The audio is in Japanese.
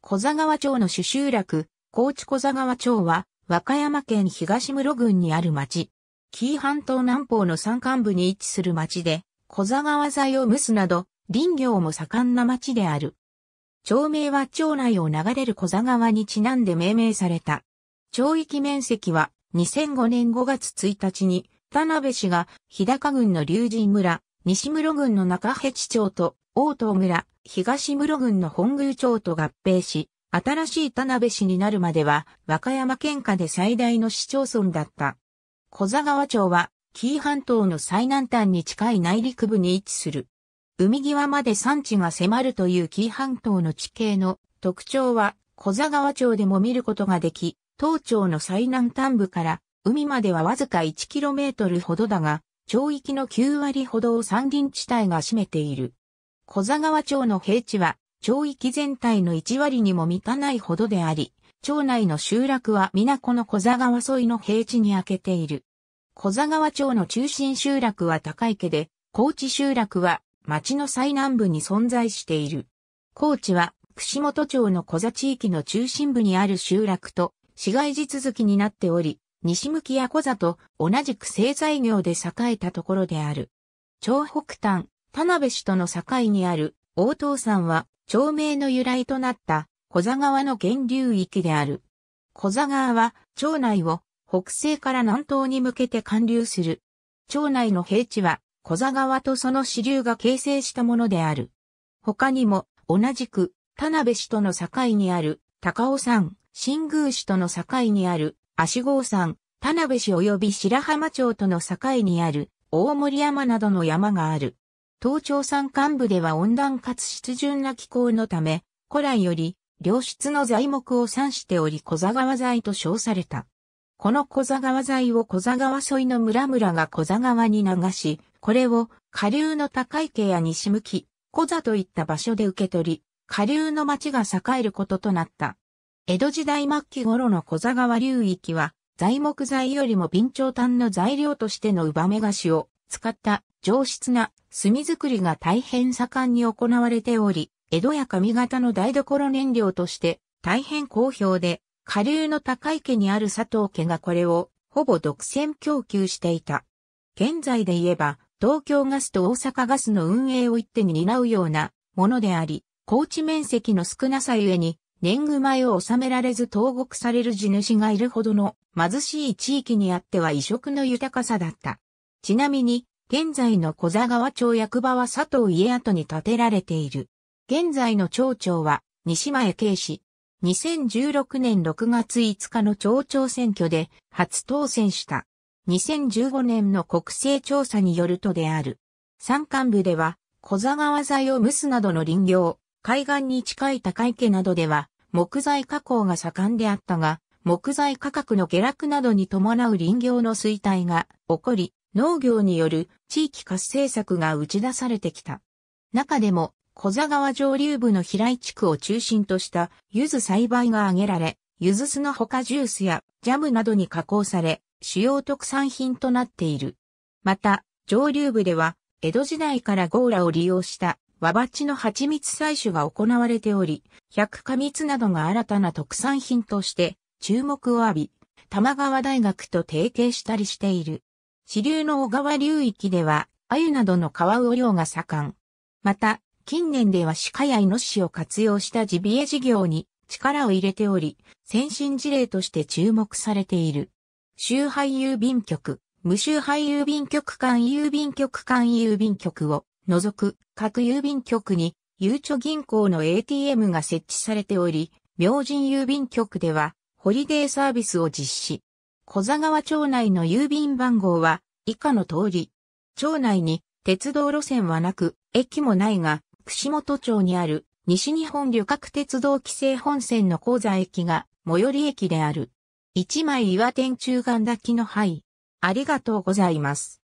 小座川町の主集落、高知小座川町は、和歌山県東室郡にある町。紀伊半島南方の山間部に位置する町で、小座川材を蒸すなど、林業も盛んな町である。町名は町内を流れる小座川にちなんで命名された。町域面積は2005年5月1日に田辺市が日高郡の龍神村、西室郡の中辺地町と大東村、東室郡の本宮町と合併し、新しい田辺市になるまでは和歌山県下で最大の市町村だった。小座川町は紀伊半島の最南端に近い内陸部に位置する。海際まで山地が迫るという紀伊半島の地形の特徴は小座川町でも見ることができ、当町の最南端部から海まではわずか 1km ほどだが、町域の9割ほどを山林地帯が占めている。小座川町の平地は町域全体の1割にも満たないほどであり、町内の集落は皆この小座川沿いの平地に開けている。小座川町の中心集落は高池で、高知集落は町の最南部に存在している。高知は串本町の小座地域の中心部にある集落と市街地続きになっており、西向きや小座と同じく製材業で栄えたところである。町北端、田辺市との境にある大東山は町名の由来となった小座川の源流域である。小座川は町内を北西から南東に向けて貫流する。町内の平地は小座川とその支流が形成したものである。他にも同じく田辺市との境にある高尾山、新宮市との境にある足郷山、田辺市及び白浜町との境にある大森山などの山がある。東町山間部では温暖かつ湿潤な気候のため、古来より良質の材木を産しており小座川材と称された。この小座川材を小座川沿いの村々が小座川に流し、これを下流の高池や西向き、小座といった場所で受け取り、下流の町が栄えることとなった。江戸時代末期頃の小座川流域は、材木材よりも備長炭の材料としてのウバメガシを使った上質な炭作りが大変盛んに行われており、江戸や上方の台所燃料として大変好評で、下流の高池にある佐藤家がこれをほぼ独占供給していた。現在で言えば、東京ガスと大阪ガスの運営を一手に担うようなものであり、高地面積の少なさゆえに、年貢米を納められず投獄される地主がいるほどの貧しい地域にあっては異色の豊かさだった。ちなみに、現在の小座川町役場は佐藤家跡に建てられている。現在の町長は西前慶氏。2016年6月5日の町長選挙で初当選した。2015年の国勢調査によるとである。山間部では小座川材を蒸すなどの林業、海岸に近い高池などでは木材加工が盛んであったが、木材価格の下落などに伴う林業の衰退が起こり、農業による地域活性策が打ち出されてきた。中でも小座川上流部の平井地区を中心とした柚子栽培が挙げられ、柚子酢のほかジュースやジャムなどに加工され、主要特産品となっている。また、上流部では、江戸時代からゴーラを利用した和鉢の蜂蜜採取が行われており、百花蜜などが新たな特産品として注目を浴び、玉川大学と提携したりしている。支流の小川流域では、鮎などの川魚漁が盛ん。また、近年では鹿やイノシシを活用したジビエ事業に力を入れており、先進事例として注目されている。周配郵便局、無周配郵便局間郵便局間郵便局を除く各郵便局にゆうちょ銀行の ATM が設置されており、明神郵便局ではホリデーサービスを実施。小座川町内の郵便番号は以下の通り。町内に鉄道路線はなく、駅もないが、串本町にある西日本旅客鉄道規制本線の高座駅が最寄り駅である。一枚岩天中間抱きの灰。ありがとうございます。